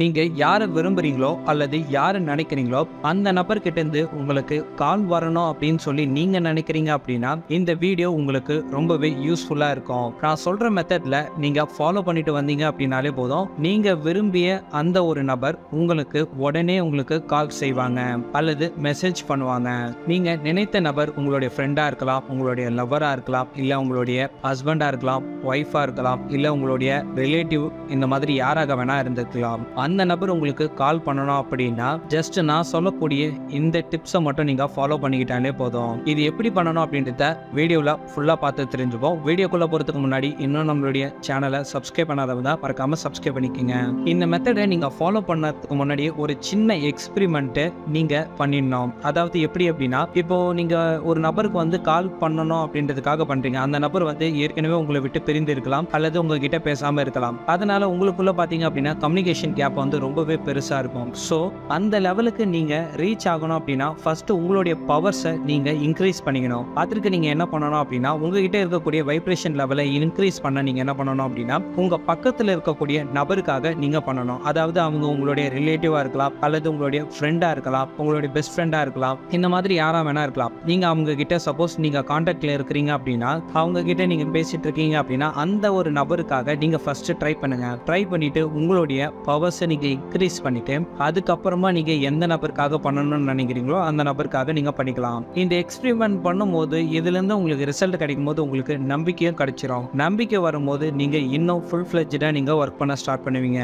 நீங்க யாரை விரும்புறீங்களோ அல்லது யாரை நினைக்கிறீங்களோ அந்த நபர்கிட்ட இருந்து உங்களுக்கு கால் வரணும் அப்படின்னு சொல்லி நீங்க நினைக்கிறீங்க அப்படின்னா இந்த வீடியோ உங்களுக்கு ரொம்பவே யூஸ்ஃபுல்லா இருக்கும். நான் சொல்ற மெத்தட்ல நீங்க ஃபாலோ பண்ணிட்டு வந்தீங்க அப்படின்னாலே போதும். நீங்க விரும்பிய அந்த ஒரு நபர் உங்களுக்கு உடனே உங்களுக்கு கால் செய்வாங்க அல்லது மெசேஜ் பண்ணுவாங்க. நீங்க நினைத்த நபர் உங்களுடைய ஃப்ரெண்டா இருக்கலாம் உங்களுடைய லவ்வரா இருக்கலாம் இல்ல உங்களுடைய ஹஸ்பண்டா இருக்கலாம் ஒய்ஃபா இருக்கலாம் இல்ல உங்களுடைய ரிலேட்டிவ் இந்த மாதிரி யாராக வேணா இருந்திருக்கலாம். அந்த நபர் உங்களுக்கு கால் பண்ணணும் அப்படின்னா ஜஸ்ட் நான் சொல்லக்கூடிய இந்த டிப்ஸை மட்டும் நீங்க ஃபாலோ பண்ணிக்கிட்டாலே போதும். இது எப்படி பண்ணணும் அப்படின்றத வீடியோவில் ஃபுல்லாக பார்த்து தெரிஞ்சுப்போம். வீடியோக்குள்ள போகிறதுக்கு முன்னாடி இன்னும் நம்மளுடைய சேனலை சப்ஸ்கிரைப் பண்ணாதவங்க தான் மறக்காம சப்ஸ்கிரைப் பண்ணிக்கோங்க. இந்த மெத்தடை நீங்க ஃபாலோ பண்ணதுக்கு முன்னாடி ஒரு சின்ன எக்ஸ்பிரிமெண்ட்டு நீங்க பண்ணிடணும். அதாவது எப்படி அப்படின்னா இப்போ நீங்க ஒரு நபருக்கு வந்து கால் பண்ணணும் அப்படின்றதுக்காக பண்றீங்க. அந்த நபர் வந்து ஏற்கனவே உங்களை விட்டு பிரிந்து இருக்கலாம் அல்லது உங்ககிட்ட பேசாம இருக்கலாம். அதனால உங்களுக்குள்ள பாத்தீங்க அப்படின்னா கம்யூனிகேஷன் கேப் வந்து ரொம்பவே பெருசாக இருக்கும். ஸோ அந்த லெவலுக்கு நீங்கள் ரீச் ஆகணும் அப்படின்னா ஃபஸ்ட்டு உங்களுடைய பவர்ஸை நீங்கள் இன்க்ரீஸ் பண்ணிக்கணும். அதற்கு நீங்கள் என்ன பண்ணணும் அப்படின்னா உங்ககிட்ட இருக்கக்கூடிய வைப்ரேஷன் லெவலை இன்க்ரீஸ் பண்ண நீங்கள் என்ன பண்ணணும் அப்படின்னா உங்கள் பக்கத்தில் இருக்கக்கூடிய நபருக்காக நீங்கள் பண்ணணும். அதாவது அவங்க உங்களுடைய ரிலேட்டிவாக இருக்கலாம் அல்லது உங்களுடைய ஃப்ரெண்டாக இருக்கலாம் உங்களுடைய பெஸ்ட் ஃப்ரெண்டாக இருக்கலாம் இந்த மாதிரி யாராக வேணா இருக்கலாம். நீங்கள் அவங்க கிட்ட சப்போஸ் நீங்கள் கான்டாக்ட்ல இருக்கிறீங்க அப்படின்னா அவங்க கிட்ட நீங்கள் பேசிட்டு இருக்கீங்க அப்படின்னா அந்த ஒரு நபருக்காக நீங்கள் ஃபஸ்ட்டு ட்ரை பண்ணுங்கள் ட்ரை பண்ணிவிட்டு உங்களுடைய பவர்ஸை நீங்கள் இன்க்ரீஸ் பண்ணிவிட்டு அதுக்கப்புறமா நீங்கள் எந்த நபருக்காக பண்ணணும்னு நினைக்கிறீங்களோ அந்த நபருக்காக நீங்கள் பண்ணிக்கலாம். இந்த எக்ஸ்பெரிமெண்ட் பண்ணும்போது இதுலேருந்து உங்களுக்கு ரிசல்ட் கிடைக்கும் போது உங்களுக்கு நம்பிக்கையும் கிடைச்சிரும். நம்பிக்கை வரும்போது நீங்கள் இன்னும் ஃபுல் ஃப்ளெஜ்டாக நீங்கள் ஒர்க் பண்ண ஸ்டார்ட் பண்ணுவீங்க.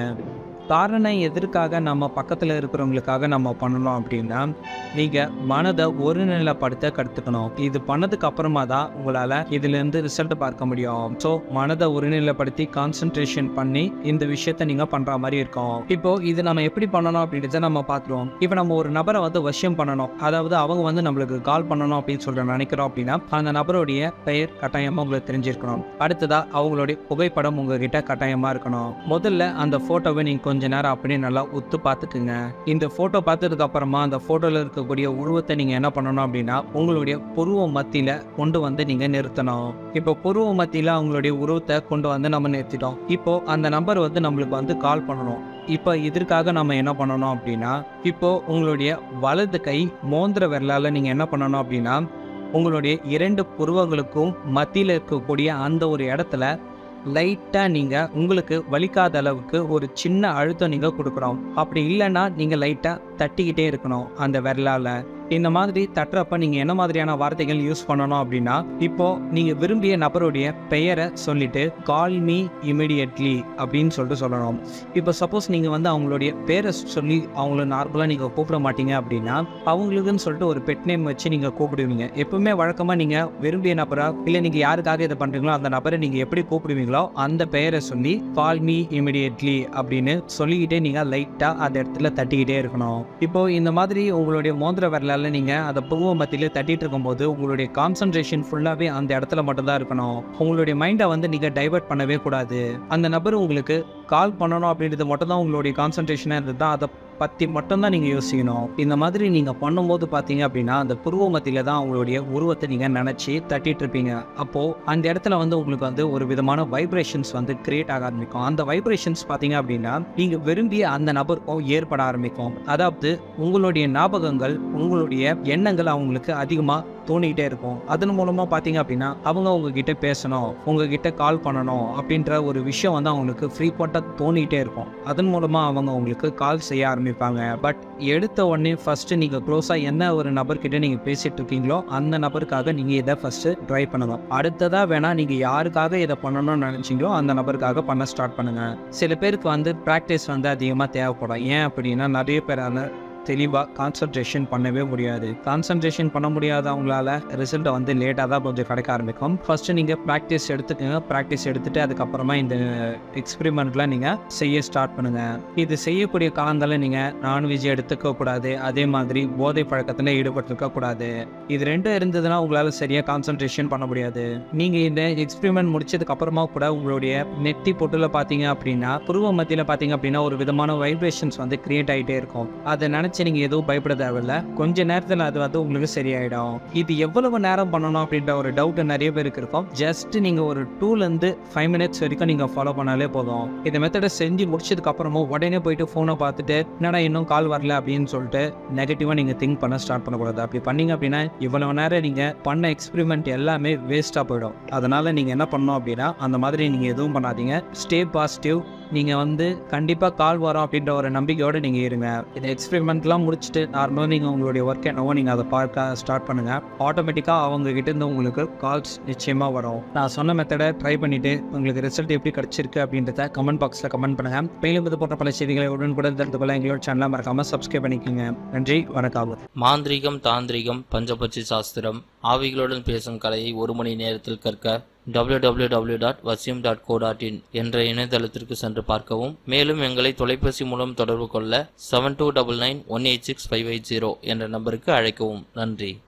காரணம் எதற்காக நம்ம பக்கத்தில் இருக்கிறவங்களுக்காக நம்ம பண்ணணும் அப்படின்னா நீங்கள் மனதை ஒருநிலைப்படுத்த கற்றுக்கணும் இது பண்ணதுக்கு அப்புறமா தான் உங்களால் இதுலேருந்து ரிசல்ட் பார்க்க முடியும். ஸோ மனதை ஒருநிலைப்படுத்தி கான்சன்ட்ரேஷன் பண்ணி இந்த விஷயத்த நீங்கள் பண்ணுற மாதிரி இருக்கும். இப்போ இது நம்ம எப்படி பண்ணணும் அப்படின்றத நம்ம பார்த்துருவோம். இப்போ நம்ம ஒரு நபரை வந்து வசியம் பண்ணணும். அதாவது அவங்க வந்து நம்மளுக்கு கால் பண்ணணும் அப்படின்னு சொல்லிட்டு நினைக்கிறோம் அப்படின்னா அந்த நபருடைய பெயர் கட்டாயமாக உங்களுக்கு தெரிஞ்சிருக்கணும். அடுத்ததாக அவங்களுடைய புகைப்படம் உங்ககிட்ட கட்டாயமாக இருக்கணும். முதல்ல அந்த ஃபோட்டோவை நீங்கள் கொஞ்சம் கொஞ்ச நேரம் அப்படியே நல்லா உத்து பார்த்துக்குங்க. இந்த ஃபோட்டோ பார்த்ததுக்கு அப்புறமா அந்த ஃபோட்டோவில் இருக்கக்கூடிய உருவத்தை நீங்கள் என்ன பண்ணணும் அப்படின்னா உங்களுடைய புருவ மத்தியில் கொண்டு வந்து நீங்கள் நிறுத்தணும். இப்போ புருவ மத்தியில் அவங்களுடைய உருவத்தை கொண்டு வந்து நம்ம நிறுத்திட்டோம். இப்போ அந்த நம்பர் வந்து நம்மளுக்கு வந்து கால் பண்ணணும். இப்போ இதற்காக நம்ம என்ன பண்ணணும் அப்படின்னா இப்போ உங்களுடைய வலது கை மோந்திர விரலால் நீங்கள் என்ன பண்ணணும் அப்படின்னா உங்களுடைய இரண்டு புருவங்களுக்கும் மத்தியில் இருக்கக்கூடிய அந்த ஒரு இடத்துல லைட்டாக நீங்கள் உங்களுக்கு வலிக்காத அளவுக்கு ஒரு சின்ன அழுத்தம் நீங்கள் கொடுக்குறோம் அப்படி இல்லைன்னா நீங்கள் லைட்டாக தட்டிக்கிட்டே இருக்கணும். அந்த விரலால். இந்த மாதிரி தட்டுறப்ப நீங்கள் என்ன மாதிரியான வார்த்தைகள் யூஸ் பண்ணணும் அப்படின்னா இப்போ நீங்கள் விரும்பிய நபருடைய பெயரை சொல்லிட்டு கால் மீ இமிடியட்லி அப்படின்னு சொல்லிட்டு சொல்லணும். இப்போ சப்போஸ் நீங்கள் வந்து அவங்களுடைய பேரை சொல்லி அவங்கள நார்மலாக நீங்கள் கூப்பிட மாட்டீங்க அப்படின்னா அவங்களுக்குன்னு சொல்லிட்டு ஒரு பெட் நேம் வச்சு நீங்கள் கூப்பிடுவீங்க. எப்பவுமே வழக்கமாக நீங்கள் விரும்பிய நபரை இல்லை நீங்கள் யாருக்காக இதை பண்ணுறீங்களோ அந்த நபரை நீங்கள் எப்படி கூப்பிடுவீங்களோ அந்த பெயரை சொல்லி கால் மீ இமிடியட்லி அப்படின்னு சொல்லிக்கிட்டே நீங்கள் லைட்டாக அந்த இடத்துல தட்டிக்கிட்டே இருக்கணும். இப்போ இந்த மாதிரி உங்களுடைய மோந்திர விரலால் நீங்கள் அதை புருவ மத்தியில் தட்டிட்டு இருக்கும்போது உங்களுடைய கான்சன்ட்ரேஷன் ஃபுல்லாகவே அந்த இடத்துல மட்டும்தான் இருக்கணும். உங்களுடைய மைண்டை வந்து நீங்கள் டைவர்ட் பண்ணவே கூடாது. அந்த நபர் உங்களுக்கு கால் பண்ணணும் அப்படின்றது மட்டும் தான் உங்களுடைய கான்சன்ட்ரேஷனாக இருந்தது தான் அதை பற்றி மட்டும்தான் நீங்கள் யோசிக்கணும். இந்த மாதிரி நீங்கள் பண்ணும்போது பார்த்தீங்க அப்படின்னா அந்த புருவ மத்தியில் தான் உங்களுடைய உருவத்தை நீங்கள் நினச்சி தட்டிட்டு இருப்பீங்க. அப்போது அந்த இடத்துல வந்து உங்களுக்கு வந்து ஒரு விதமான வைப்ரேஷன்ஸ் வந்து கிரியேட் ஆக ஆரம்பிக்கும். அந்த வைப்ரேஷன்ஸ் பார்த்தீங்க அப்படின்னா நீங்கள் விரும்பிய அந்த நபருக்கும் ஏற்பட ஆரம்பிக்கும். அதாவது உங்களுடைய ஞாபகங்கள் உங்களுடைய எண்ணங்கள் அவங்களுக்கு அதிகமாக தோணிக்கிட்டே இருக்கும். அதன் மூலமாக பார்த்தீங்க அப்படின்னா அவங்க உங்ககிட்ட பேசணும் உங்ககிட்ட கால் பண்ணணும் அப்படின்ற ஒரு விஷயம் வந்து அவங்களுக்கு ஃப்ரீக்வெண்ட்டாக தோணிக்கிட்டே இருக்கும். அதன் மூலமாக அவங்க உங்களுக்கு கால் செய்ய ஆரம்பிப்பாங்க. பட் எடுத்த உடனே ஃபஸ்ட்டு நீங்கள் க்ளோஸாக என்ன ஒரு நபர்கிட்ட நீங்கள் பேசிகிட்டு இருக்கீங்களோ அந்த நபருக்காக நீங்கள் இதை ஃபஸ்ட்டு ட்ரை பண்ணணும். அடுத்ததாக வேணால் நீங்கள் யாருக்காக இதை பண்ணணும்னு நினச்சிங்களோ அந்த நபருக்காக பண்ண ஸ்டார்ட் பண்ணுங்கள் சில பேருக்கு வந்து ப்ராக்டிஸ் வந்து அதிகமாக தேவைப்படும். ஏன் அப்படின்னா நிறைய பேரான தெளிவாக கான்சன்ட்ரேஷன் பண்ணவே முடியாது. கான்சன்ட்ரேஷன் பண்ண முடியாதவங்களால ரிசல்ட்டை வந்து லேட்டாக தான் கொஞ்சம் கிடைக்க ஆரம்பிக்கும். ஃபஸ்ட்டு நீங்கள் ப்ராக்டிஸ் எடுத்துக்கோங்க. ப்ராக்டிஸ் எடுத்துட்டு அதுக்கப்புறமா இந்த எக்ஸ்பெரிமெண்ட்லாம் நீங்கள் செய்ய ஸ்டார்ட் பண்ணுங்கள் இது செய்யக்கூடிய காலங்களில் நீங்கள் நான்வெஜ் எடுத்துக்க கூடாது. அதே மாதிரி போதை பழக்கத்தில் ஈடுபட்டிருக்க கூடாது. இது ரெண்டும் இருந்ததுன்னா உங்களால் சரியாக கான்சன்ட்ரேஷன் பண்ண முடியாது. நீங்கள் இந்த எக்ஸ்பெரிமெண்ட் முடிச்சதுக்கு அப்புறமா கூட உங்களுடைய நெத்தி பொட்டில் பார்த்தீங்க அப்படின்னா புருவ மத்தியில் பார்த்தீங்க அப்படின்னா ஒரு விதமான வைப்ரேஷன்ஸ் வந்து கிரியேட் ஆகிட்டே இருக்கும். அதை நினச்சி நினச்சி நீங்கள் எதுவும் பயப்பட தேவையில்ல. கொஞ்ச நேரத்தில் அது வந்து உங்களுக்கு சரியாயிடும். இது எவ்வளவு நேரம் பண்ணணும் அப்படின்ற ஒரு டவுட் நிறைய பேருக்கு இருக்கும் ஜஸ்ட் நீங்கள் ஒரு டூலேருந்து ஃபைவ் மினிட்ஸ் வரைக்கும் நீங்கள் ஃபாலோ பண்ணாலே போதும். இந்த மெத்தடை செஞ்சு முடிச்சதுக்கு அப்புறமும் உடனே போயிட்டு ஃபோனை பார்த்துட்டு என்னடா இன்னும் கால் வரல? அப்படின்னு சொல்லிட்டு நெகட்டிவாக நீங்கள் திங்க் பண்ண ஸ்டார்ட் பண்ணக்கூடாது. அப்படி பண்ணீங்க அப்படின்னா இவ்வளவு நேரம் நீங்கள் பண்ண எக்ஸ்பெரிமெண்ட் எல்லாமே வேஸ்ட்டாக போயிடும். அதனால் நீங்கள் என்ன பண்ணணும் அப்படின்னா அந்த மாதிரி நீங்கள் எதுவும் பண்ணாதீங்க. ஸ்டே பாசிட்டிவ் நீங்கள் வந்து கண்டிப்பாக கால் வரும் அப்படின்ற ஒரு நம்பிக்கையோடு நீங்கள் இருங்க. இந்த எக்ஸ்பெரிமெண்ட்லாம் முடிச்சுட்டு நார்மலாக நீங்கள் உங்களுடைய ஒர்க் என்னவோ நீங்கள் அதை பார்க்க ஸ்டார்ட் பண்ணுங்கள் ஆட்டோமேட்டிக்காக அவங்க கிட்டேருந்து உங்களுக்கு கால்ஸ் நிச்சயமாக வரும். நான் சொன்ன மெத்தடை ட்ரை பண்ணிவிட்டு உங்களுக்கு ரிசல்ட் எப்படி கிடச்சிருக்கு அப்படின்றத கமெண்ட் பாக்ஸில் கமெண்ட் பண்ணுங்கள் மேலும் இது போன்ற பல செய்திகளை உடனுக்குடன் தெரிந்து கொள்ள எங்களோட சேனலை மறக்காமல் சப்ஸ்கிரைப் பண்ணிக்கோங்க. நன்றி வணக்கம். மாந்திரீகம் தாந்திரிகம் பஞ்சபட்சி சாஸ்திரம் ஆவிகளுடன் பேசும் கலையை ஒரு மணி நேரத்தில் கற்க டபிள்யூ டாட் வசியம் டாட் கோ டாட் இன் என்ற இணையதளத்திற்கு சென்று பார்க்கவும். மேலும் எங்களை தொலைபேசி மூலம் தொடர்பு கொள்ள seven two double nine one eight six five eight zero என்ற நம்பருக்கு அழைக்கவும். நன்றி.